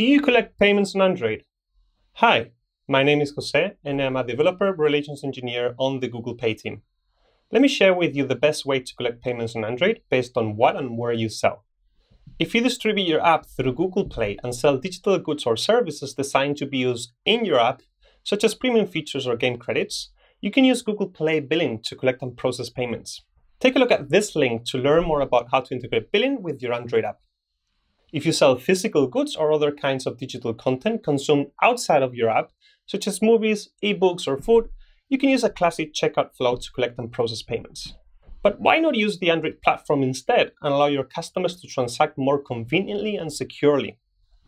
Do you collect payments on Android? Hi, my name is Jose and I'm a developer relations engineer on the Google Pay team. Let me share with you the best way to collect payments on Android based on what and where you sell. If you distribute your app through Google Play and sell digital goods or services designed to be used in your app, such as premium features or game credits, you can use Google Play Billing to collect and process payments. Take a look at this link to learn more about how to integrate billing with your Android app. If you sell physical goods or other kinds of digital content consumed outside of your app, such as movies, ebooks, or food, you can use a classic checkout flow to collect and process payments. But why not use the Android platform instead and allow your customers to transact more conveniently and securely?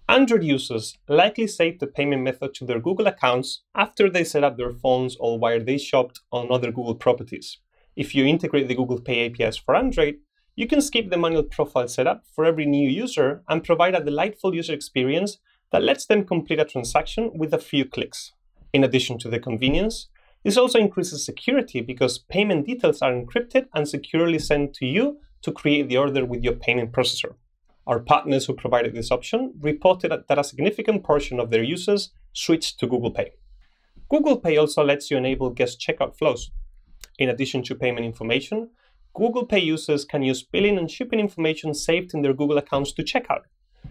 Android users likely save the payment method to their Google accounts after they set up their phones or while they shopped on other Google properties. If you integrate the Google Pay APIs for Android, you can skip the manual profile setup for every new user and provide a delightful user experience that lets them complete a transaction with a few clicks. In addition to the convenience, this also increases security because payment details are encrypted and securely sent to you to create the order with your payment processor. Our partners who provided this option reported that a significant portion of their users switched to Google Pay. Google Pay also lets you enable guest checkout flows. In addition to payment information, Google Pay users can use billing and shipping information saved in their Google accounts to checkout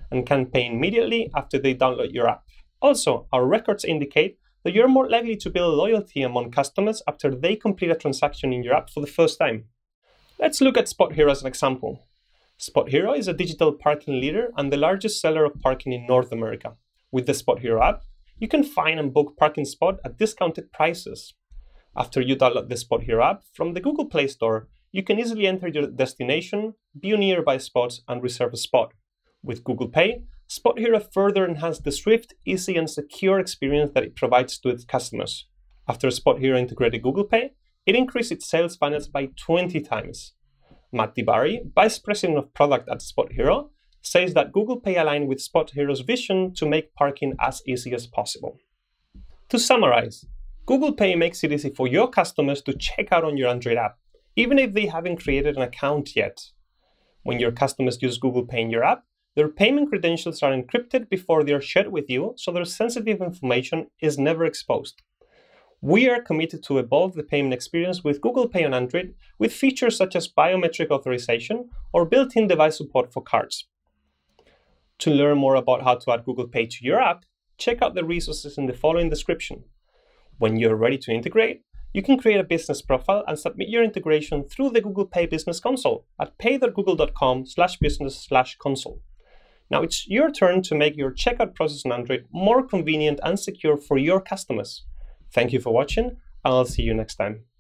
and can pay immediately after they download your app. Also, our records indicate that you're more likely to build loyalty among customers after they complete a transaction in your app for the first time. Let's look at SpotHero as an example. SpotHero is a digital parking leader and the largest seller of parking in North America. With the SpotHero app, you can find and book parking spot at discounted prices. After you download the SpotHero app from the Google Play Store, you can easily enter your destination, view nearby spots, and reserve a spot. With Google Pay, SpotHero further enhanced the swift, easy, and secure experience that it provides to its customers. After SpotHero integrated Google Pay, it increased its sales funnels by 20 times. Matt DiBari, Vice President of Product at SpotHero, says that Google Pay aligned with SpotHero's vision to make parking as easy as possible. To summarize, Google Pay makes it easy for your customers to check out on your Android app, even if they haven't created an account yet. When your customers use Google Pay in your app, their payment credentials are encrypted before they are shared with you, so their sensitive information is never exposed. We are committed to evolve the payment experience with Google Pay on Android with features such as biometric authorization or built in device support for cards. To learn more about how to add Google Pay to your app, check out the resources in the following description. When you're ready to integrate, you can create a business profile and submit your integration through the Google Pay Business Console at pay.google.com slash business slash console. Now it's your turn to make your checkout process on Android more convenient and secure for your customers. Thank you for watching, and I'll see you next time.